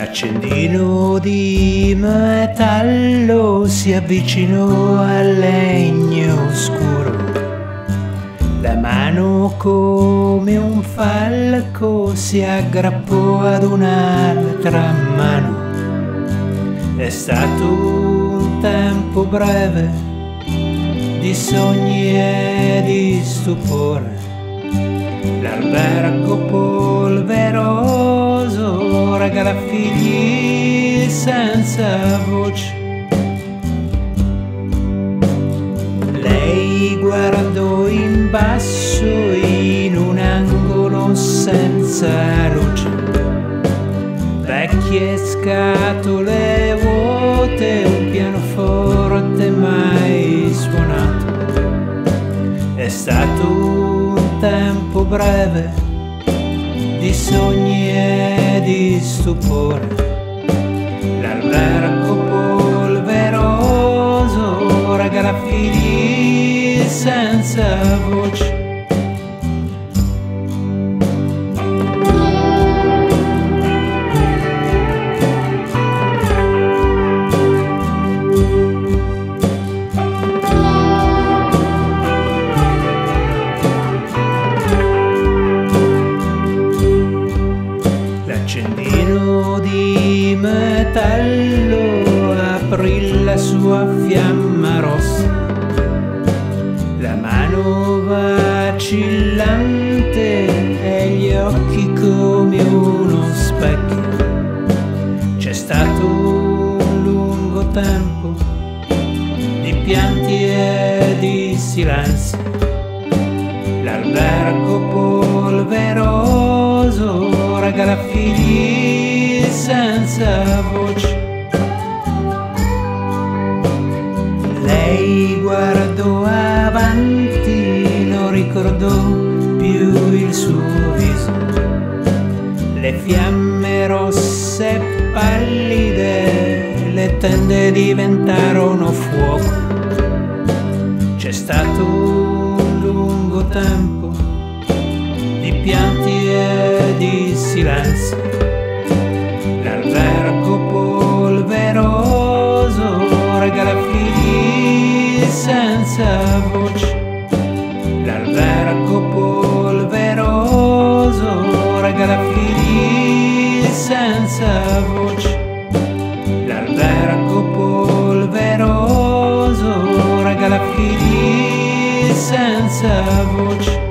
L'accendino di metallo si avvicinò al legno scuro. La mano come un falco si aggrappò ad un'altra mano. È stato un tempo breve di sogni e di stupore. L'albergo polveroso regala figli senza voce. Lei guardò in basso in un angolo senza luce. Vecchie scatole vuote, un pianoforte mai suonato. È stato un tempo breve di sogni e di stupore. L'albergo polveroso regala figli senza voce. L'accendino di metallo aprì la sua fiamma rossa, la mano vacillante e gli occhi come uno specchio. C'è stato un lungo tempo di pianti e di silenzi, l'albergo polveroso figli senza voce. Lei guardò avanti, non ricordò più il suo viso. Le fiamme rosse pallide, le tende diventarono fuoco. C'è stato un lungo tempo di pianti di silenzi. L'albergo polveroso regala figli senza voce. L'albergo polveroso regala figli senza voce. L'albergo polveroso regala figli senza voce.